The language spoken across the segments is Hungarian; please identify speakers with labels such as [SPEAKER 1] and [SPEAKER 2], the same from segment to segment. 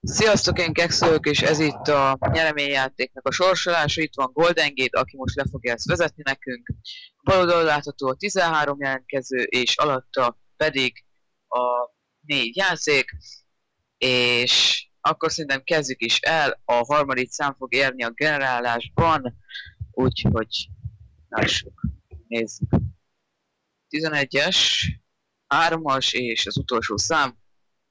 [SPEAKER 1] Sziasztok, én Kexolok, és ez itt a nyereményjátéknak a sorsolása. Itt van Golden Gate, aki most le fogja ezt vezetni nekünk. Bal oldalon látható a 13 jelentkező, és alatta pedig a 4 játék. És akkor szerintem kezdjük is el. A harmadik szám fog érni a generálásban, úgyhogy lássuk, nézzük. 11-es, 3-as, és az utolsó szám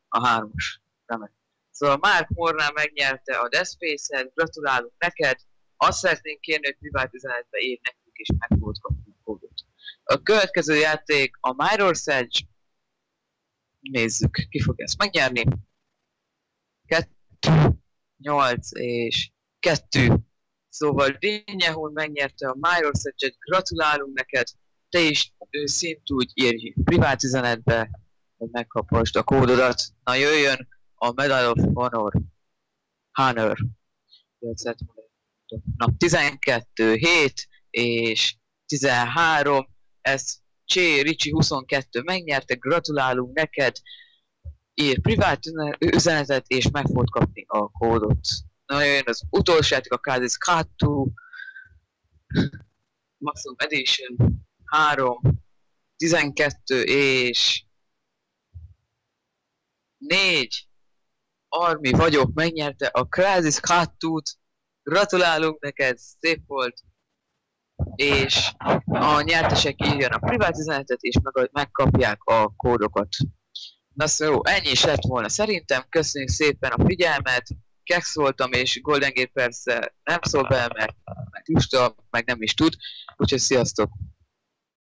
[SPEAKER 1] a 3-as. Remek. Szóval Mark Mornál megnyerte a Death Space-et, gratulálunk neked, azt szeretnénk kérni, hogy privát üzenetbe írj nekünk, és meg fogod kapni kódot. A következő játék a Mirror's Edge. Nézzük, ki fog ezt megnyerni. 2, 8 és 2. Szóval Dényehol megnyerte a Mirror's Edge-et, gratulálunk neked, te is szint úgy írj privát üzenetbe, hogy megkaphassd a kódodat. Na jöjjön! a Medal of Honor. Honor. Na 12 7 és 13 ez Csé Ricsi 22 megnyerte, gratulálunk neked. Ír privát üzenetet és meg fogod kapni a kódot na jön az utolsó játék a Kazis K2 Maximum Edition 3 12 és 4 Armi vagyok, megnyerte a Crysis Cut-t. Gratulálunk neked, szép volt. És a nyertesek írjan a privát üzenetet, és meg, megkapják a kódokat. Na szó, ennyi is lett volna szerintem. Köszönjük szépen a figyelmet. Kex voltam, és Golden Gate persze nem szól be, mert meg lusta, meg nem is tud. Úgyhogy sziasztok!